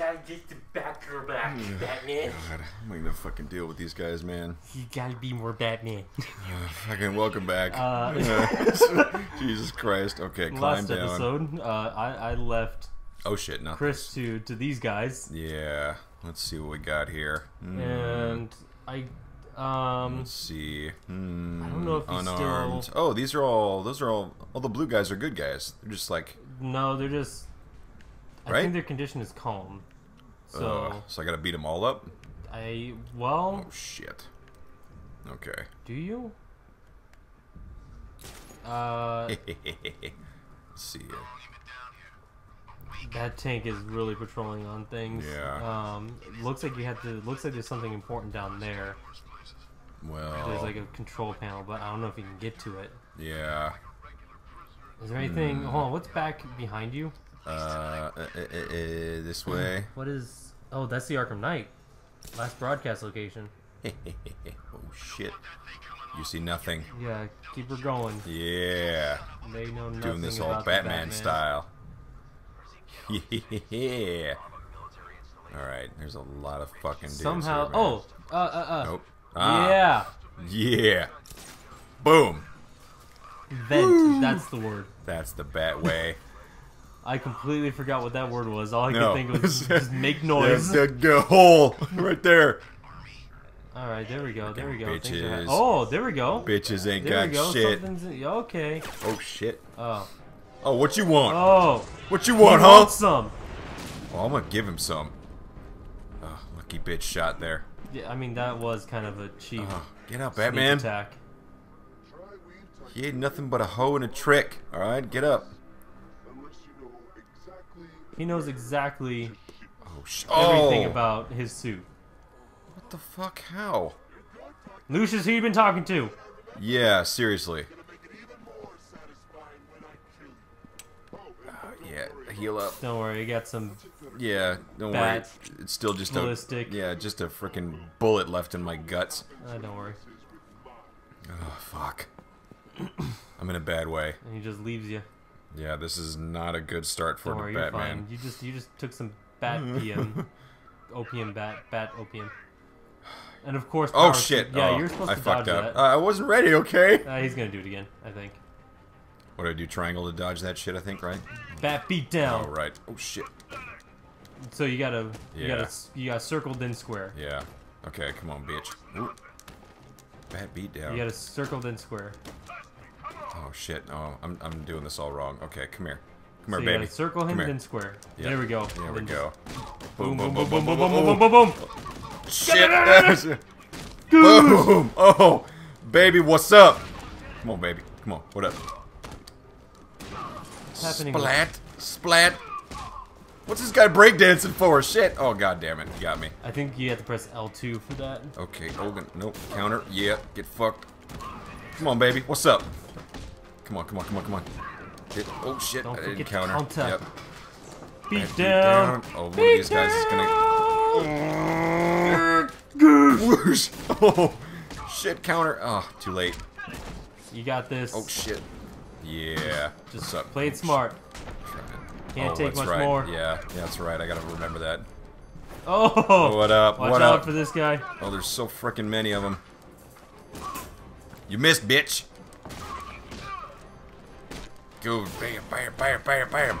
gotta get the Batgirl back, Batman. God, I'm gonna fucking deal with these guys, man. You gotta be more Batman. Uh, fucking welcome back. Uh, Jesus Christ. Okay, climb Last down. episode, uh, I, I left Oh shit, nothing. Chris to, to these guys, Yeah. Let's see what we got here. Hmm, and I um Let's see. Hmm, I don't know if he's unarmed. still- Oh, these are all. Those are all. All the blue guys are good guys. They're just like. no, they're just. I Right? think their condition is calm. So uh, so I gotta beat them all up. I well, Oh shit. Okay. do you? Uh, Let's see. that tank is really patrolling on things. Yeah. Um, looks like you have to. Looks like there's something important down there. Well. There's like a control panel, but I don't know if you can get to it. yeah. Is there anything? Hmm. Hold on, what's back behind you? Uh, uh, uh, uh, uh, this way. What is? Oh, that's the Arkham Knight. Last broadcast location. oh shit. You see nothing. Yeah, keep her going. Yeah. They know nothing Doing this all the Batman, style. Yeah. Alright, there's a lot of fucking dudes Somehow. here, oh, uh, uh, uh. Nope. Ah, Yeah. Yeah. Boom. Vent. That's the word. That's the bat way. I completely forgot what that word was. All I No. could think was just make noise. the, the hole right there. All right, there we go. There we go. Bitches. oh, there we go. Bitches ain't There got go. shit. Something's okay. Oh shit. Oh. Oh, what you want? Oh. What you want, huh? some. Oh, I'm gonna give him some. Oh, lucky bitch shot there. Yeah, I mean that was kind of a cheap Oh, get up, Batman. attack. He ain't nothing but a hoe and a trick. All right, get up. He knows exactly Oh, everything oh. about his suit. What the fuck? How? Lucius, who you been talking to? Yeah, seriously. make it even more satisfying when I kill you. Oh, Yeah, heal up. Don't worry, you got some. Yeah, don't worry. It's still just Ballistic. a yeah, just a freaking bullet left in my guts. Uh, don't worry. Oh fuck. I'm in a bad way. And he just leaves you. Yeah, this is not a good start for Don't the worry, you're Batman. fine. You just you just took some bat PM, opium bat bat opium, and of course. Oh shit! Yeah, oh, you're supposed I to fucked dodge up. that. Uh, I wasn't ready. Okay. Uh, he's gonna do it again, I think. What do I do? Triangle to dodge that shit. I think right. Bat beat Oh down. right. Oh shit. So you gotta you Yeah. gotta s- you got circle then square. Yeah. Okay, come on, bitch. Ooh. Bat beat down. You gotta circle then square. Oh shit! Oh, I'm I'm doing this all wrong. Okay, come here, come So here, you baby. circle him then square. Yeah. There we go. There we go. Boom, Boom boom, boom boom boom boom boom, boom boom. Shit! boom! Oh, baby, what's up? Come on, baby. Come on. What up? What's happening? Splat, splat. What's this guy breakdancing for? Shit! Oh god damn it! You got me. I think you have to press L2 for that. Okay, Hogan. Nope. Counter. Yeah. Get fucked. Come on, baby. What's up? Come on, come on, come on, come on. Hit. Oh shit! Don't I didn't counter. counter. Yep. Beat Beat down. down. Oh, one of Beat these guys is gonna. down. Whoosh! Oh, shit! Counter. Oh, too late. You got this. Oh shit. Yeah. Just What's up? play it smart. Can't oh, take much right. more. Yeah, yeah, that's right. I gotta remember that. Oh, What up? Watch what out up? for this guy. Oh, there's so freaking many of them. You missed, bitch. Go, bam, bam, bam, bam, bam.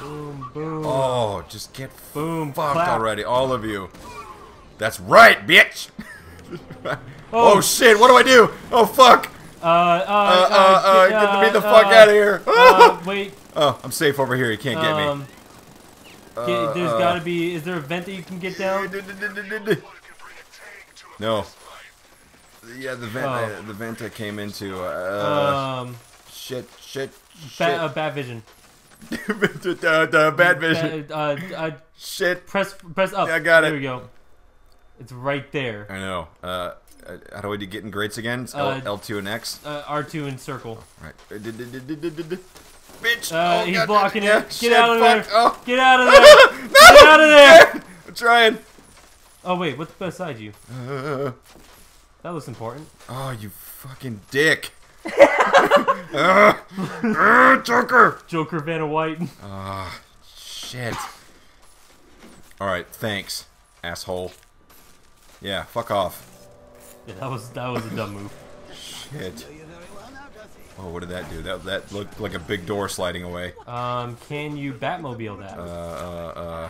Boom, boom, Oh, just get boom. fucked clap. already, all of you. That's right, bitch. oh. Oh. shit! What do I do? Oh fuck! Uh, uh, Uh, uh, uh, get me the fuck uh, out of here! Uh, wait. oh, I'm safe over here. You can't get me. Um, Uh, get- there's uh, gotta be. Is there a vent that you can get down? No. Yeah, the vent, Oh. uh, the vent I came into. Uh, Um, shit, shit, bat, uh, bat vision. the, bad vision. Ba- uh, uh, Shit. press, press up. I got there it. we go. It's right there. I know. Uh, uh, how do I do getting greats again? It's Uh, L, L2 and X. Uh, R2 and circle. Right. Uh, Bitch. Uh, oh, he's God, blocking yeah, it. Get shit, out of fuck. there. Oh. Get out of there. Get out of there. I'm trying. Oh wait, what's beside you? Uh, That looks important. oh, you fucking dick. Uh, uh, Joker. Joker Vanna White. Ah, shit. Alright, thanks, asshole. Yeah, fuck off. Yeah, that was that was a dumb move. Shit. Oh, what did that do? That that looked like a big door sliding away. Um, can you Batmobile that? Uh, uh, uh.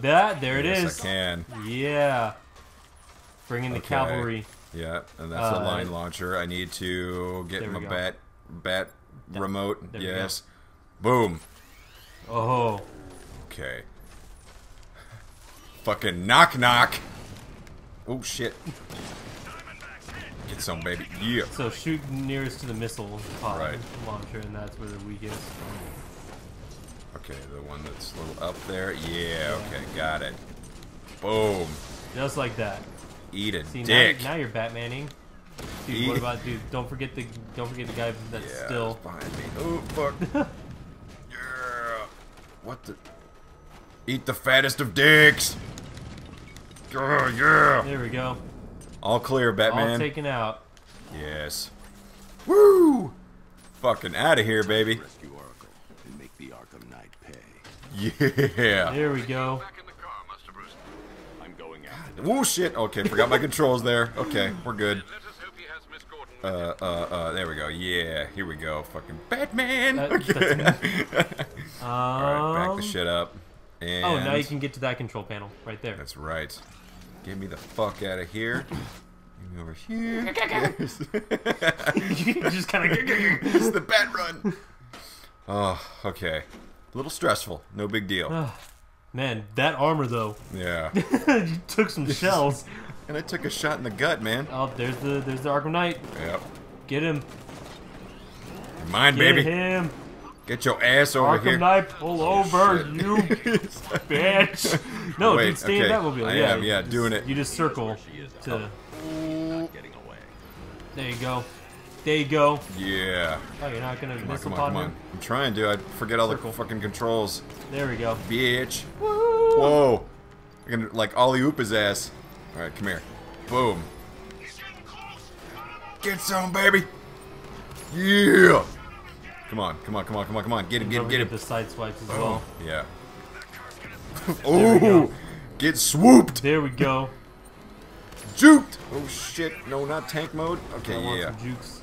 that there it yes, is. I can. Yeah. Bring in the Okay. cavalry. Yeah, and that's a Uh, line launcher. I need to get my go. bat bat remote. yes. Boom. Oh, Okay. Fucking knock knock. Oh shit. Get some baby. Yeah. so shoot nearest to the missile pod Right. launcher, and that's where the weakest. Okay, the one that's a little up there. Yeah, okay, got it. Boom. Just like that. Eat a See dick. now, now you're Batmaning. Dude, Eat- what about dude? Don't forget the don't forget the guy that's yeah, still. behind me. Oh fuck. yeah. What the? Eat the fattest of dicks. Oh, yeah. There we go. All clear, Batman. All taken out. Yes. Woo! Fucking out of here, baby. Rescue Oracle and make the Arkham Knight pay. Yeah. There we go. Back in the car, Master Bruce. I'm Woo shit. Okay, forgot my controls there. Okay, we're good. Let us hope he has Miss Gordon. Uh, uh, uh, there we go. Yeah, here we go. Fucking Batman. That- Okay. Um, Alright, back the shit up. And Oh, now you can get to that control panel right there. That's right. Get me the fuck out of here. Get me over here. Yes. just kind of. this is the bat run. Oh, okay. A little stressful. No big deal. Man, that armor though. Yeah. you took some shells. And I took a shot in the gut, man. Oh, there's the there's the Arkham Knight. Yep. Get him. Mine, Get baby. him. Get your ass over Arkham here. Knight, pull over, Shit. you bitch. No, Wait, dude, stay in that Batmobile. I yeah, am, yeah, just- doing it. You just circle to. Getting away. There you go. There you go. Yeah. Oh, you're not gonna Come on, come on, come on. I'm trying to. I forget all Circle. the fucking controls. There we go. Bitch. Woo! Whoa. I can, like, ollie oop his ass. Alright, come here. Boom. Get some, baby. Yeah. Come on, come on, come on, come on, come on. Get him, get him, get him. the side swipes as Oh, well. yeah. oh, get swooped. There we go. Juked. Oh, shit. No, not tank mode. I Okay, want yeah. some jukes.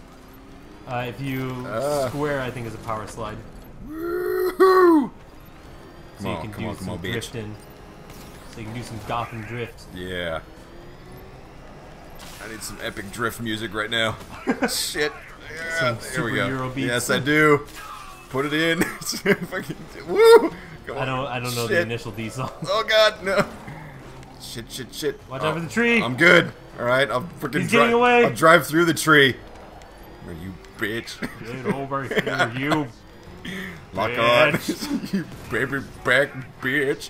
Uh, if you Uh. square, I think is a power slide, Woohoo. so Come you can come do on, some on, bitch. drifting. So you can do some Gotham drift. Yeah. I need some epic drift music right now. Shit. Yeah, Some there we go. beats. Yes, I do. Put it in. Fucking- Woo! Come I on. don't I don't know the initial D song. Oh god, no. Shit, shit, shit. Watch Oh, out for the tree. I'm good. All right, I'll freaking He's drive. getting away. I'll drive through the tree. Where you bitch? Get over here, you. Lock Bitch. on. you baby back bitch.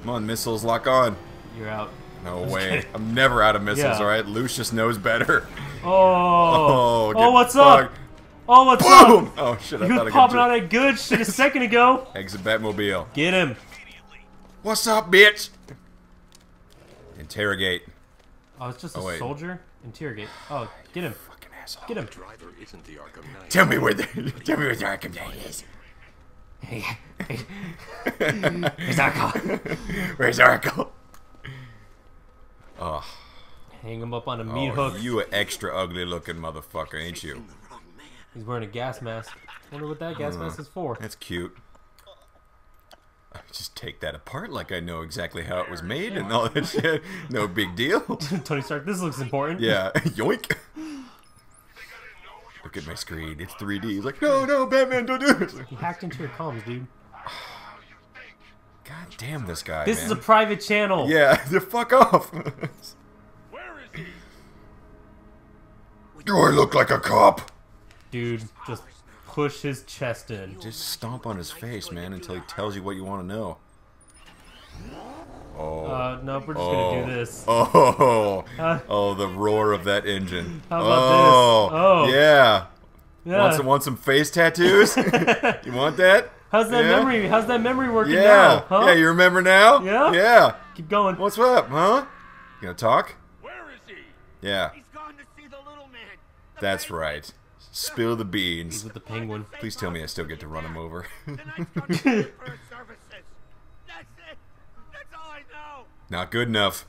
Come on, missiles, lock on. You're out. No Just way. kidding. I'm never out of missiles, Yeah. alright? Lucius knows better. Oh. Oh, Oh, what's fucked. up? Oh, what's Boom! up? Oh shit, I He thought was I popping out that good shit a second ago. Exit Batmobile. Get him. What's up, bitch? Interrogate. Oh, it's just oh, a Oh, wait. soldier. Interrogate. Oh, get him. Fucking asshole. Get him. Driver isn't the Arkham Knight. Tell me where the tell me where the Arkham Knight is. Hey, hey. Where's Arkham? Where's Arkle? Oh, Hang him up on a oh, meat oh hook. you a extra ugly looking motherfucker, ain't you? He's wearing a gas mask. Wonder what that gas uh, mask is for. That's cute. I just take that apart like I know exactly how it was made and all that shit. No big deal. Tony Stark, this looks important. Yeah, yoink. Look at my screen. It's 3D. He's like, no, no, Batman, don't do this. He hacked into your comms, dude. God damn this guy. This man. is a private channel. Yeah, the fuck off. Where is he? Do I look like a cop? Dude, just push his chest in. Just stomp on his face, man, until he tells you what you want to know. Oh. Uh, no, we're just oh. gonna do this. Oh. Uh, Oh, the roar of that engine. How about oh. this? Oh. Yeah. yeah. Want some want some face tattoos? you want that? How's that Yeah? memory? How's that memory working Yeah. now? Huh? Yeah, you remember now? Yeah? Yeah. Keep going. What's up, huh? You gonna talk? Where is he? Yeah. He's gone to see the little man. The That's penguin. right. Spill the He's beans. with the penguin. Please tell me I still get to run him over. The knight's gonna pay for his services. That's it. That's all Not good enough.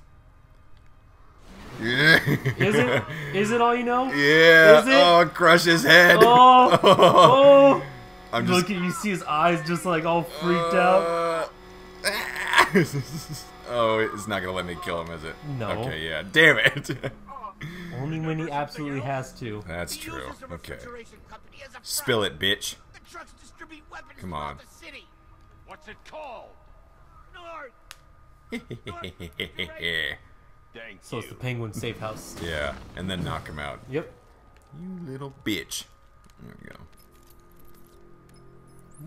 Yeah. Is it? Is it all you know? Yeah. Is it? Oh, crush his head. Oh, oh! I'm just. Look you see his eyes just like all freaked out. Uh, oh, it's not gonna let me kill him, is it? No. Okay, yeah. Damn it. Only when he absolutely has to. That's true. Okay. refrigeration company as a Spill it, bitch. The trucks distribute weapons Come on. What's it called? North. Thank So it's the penguin safe house. yeah, and then knock him out. Yep. You little bitch. There we go.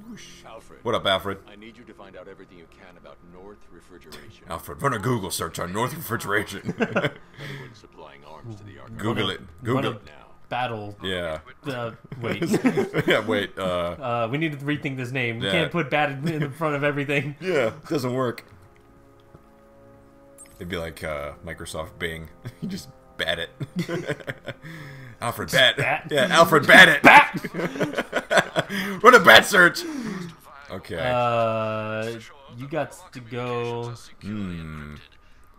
Whoosh. Alfred, What up, Alfred? I need you to find out everything you can about North Refrigeration. Alfred, run a Google search on North Refrigeration. Anyone supplying arms to the archive. Google Run it. a- Google run it. now. Battle. Yeah. Uh, wait. yeah, wait. Uh, Uh, we need to rethink this name. We can't put bad in front of everything. yeah, doesn't work. It'd be like uh, Microsoft Bing. you just bat it. Alfred, bat. bat? Yeah, Alfred, bat it. Bat! Run a bat search. Okay. Uh, you got to go Hmm.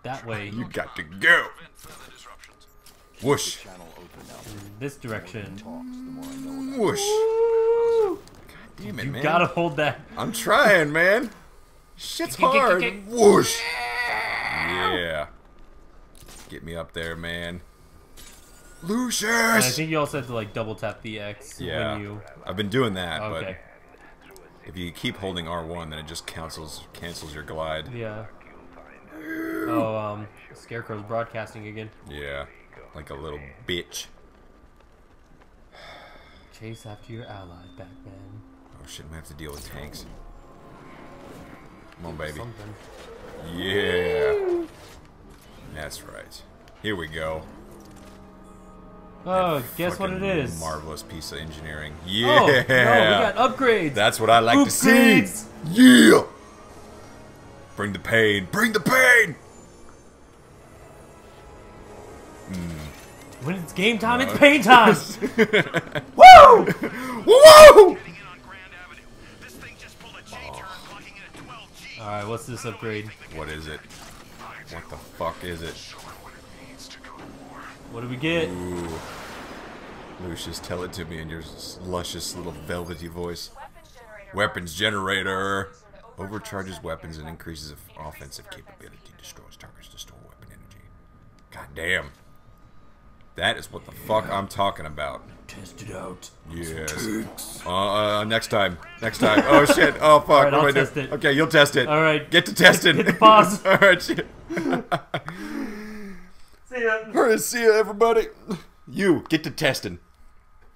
that way. You got to go. Whoosh. Channel open now. This direction. Talks, the more I know about Whoosh. Woo! Damn it, You man. gotta hold that. I'm trying, man. Shit's hard. Whoosh. Yeah. Get me up there, man. And I think you also have to like double tap the X Yeah. when you. I've been doing that, Okay. but if you keep holding R1, then it just cancels cancels your glide. Yeah. Oh, um, Scarecrow's broadcasting again. Yeah. Like a little bitch. Chase after your ally, Batman. Oh shit, I have to deal with tanks. Come on, baby. Something. Yeah. That's right. Here we go. Oh, That guess what it is? Marvelous piece of engineering. Yeah. Oh, no, we got upgrades. That's what I like to see. Yeah. Bring the pain. Bring the pain. When it's game time, Uh, it's pain time. Woo! Woo! Getting in on Grand Avenue. This thing just pulled a J-turn, clocking in at 12 G. All right, what's this upgrade? What is it? What the fuck is it? What do we get? Ooh. Lucius, tell it to me in your luscious little velvety voice. Weapons generator. Overcharges weapons and increases offensive capability. Destroys targets to store weapon energy. God damn. That is what the fuck I'm talking about. Test it out. Yes. Uh, uh, next time. Next time. Oh shit. Oh fuck. Alright, what I'll do I do? test it. Okay, you'll test it. All right. Get to testing. Hit the pause. Alright, shit. See ya. Alright, see ya, everybody. You, get to testing.